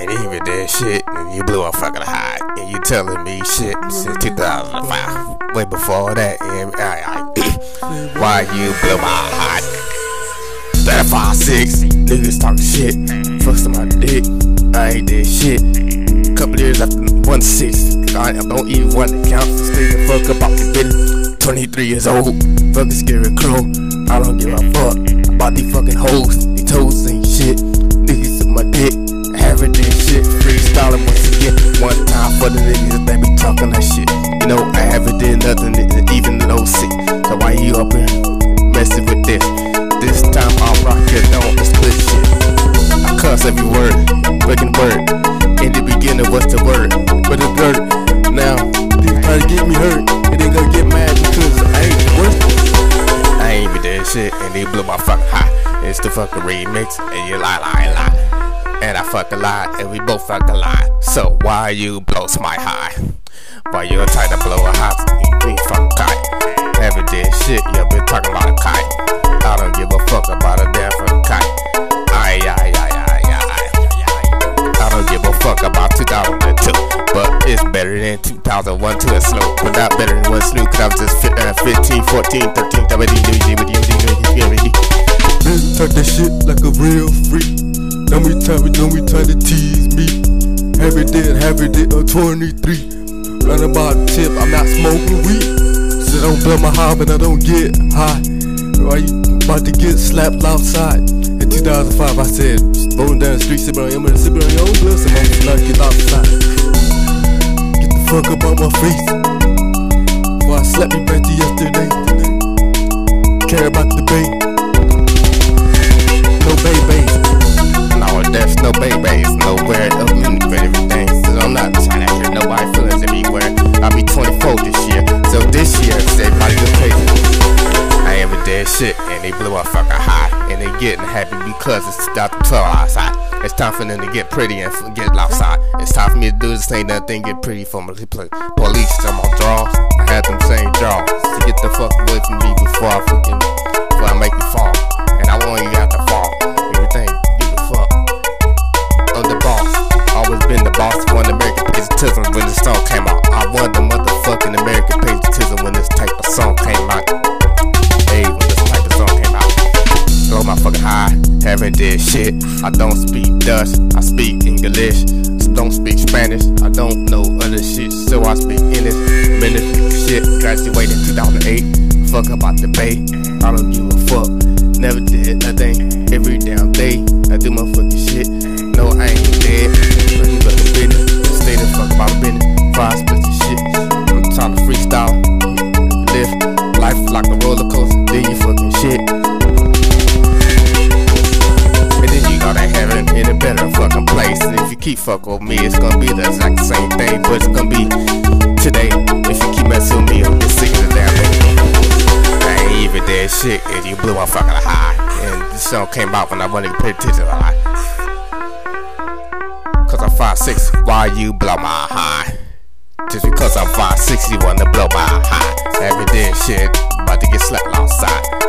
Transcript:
I ain't even did shit, and you blew a fucking high, and you telling me shit since 2005. Way before that, and I, I, why you blew my? That five six niggas talking shit, fucks my dick. I ain't did shit. Couple years after one six, I don't even want to count. Still fuck about the business. 23 years old, fucking scary crow. I don't give a fuck about these fucking hoes. These toes ain't for the niggas that be talking that shit. You know, I haven't did nothing, even in 06. So why you up here messing with this? This time I'm rocking on the split shit. I cuss every word, breaking word. In the beginning, what's the word? But it's dirt. Now, they try to get me hurt. And they gonna get mad because I ain't worth it. I ain't even did shit, and they blew my fucking high. It's the fucking remix, and you lie, lie, lie. And I fuck a lot, and we both fuck a lot. So why you blow my high? Why you try to blow a hot? You fucking kite. Never did shit, you been talking about a kite. I don't give a fuck about a damn fucking kite. Aye, aye, aye, aye, aye. I don't give a fuck about 2002, but it's better than 2001 to a slow. But not better than one slow, cause I was just fi- uh, 15, 14, 13, 17, Bitch talk that shit like a real freak. Don't be try, don't be try to tease me. Every day, every day, uh, 23. Run about a tip, I'm not smoking weed. So don't blow my high, but I don't get high. Why you about to get slapped outside? In 2005, I said, rolling down the street, sipping on your sipping on your own blood, so I'm not get outside. Get the fuck up on my face. Before I slap you back to yesterday. Care about the bay. Nobody feelings everywhere. I'll be 24 this year, so this year, everybody go crazy. I ain't even did shit, and they blew a fucking high, and they getting happy because it's about to 12 outside. It's time for them to get pretty and get outside. It's time for me to do this that thing get pretty for my police. I'm on draws. I had them same draws to get the fuck away from me before I fucking before I make you fall. I won the motherfucking American patriotism when this type of song came out. Hey, when this type of song came out. Blow my fucking high. Haven't did shit. I don't speak Dutch. I speak English. Don't speak Spanish. I don't know other shit. So I speak English. Minute shit. Graduated in 2008. Fuck about the bay. I don't give a fuck. Never did nothing. Keep fucking with me, it's gonna be the exact same thing. But it's gonna be today. If you keep messing with me, I'm sick of damn thing. I ain't even did shit, and you blew my fucking high. And the song came out when I wasn't even paying attention a lot. Cause I'm 5'6, why you blow my high? Just because I'm 5'6, you wanna blow my high. Every day shit, about to get slapped outside.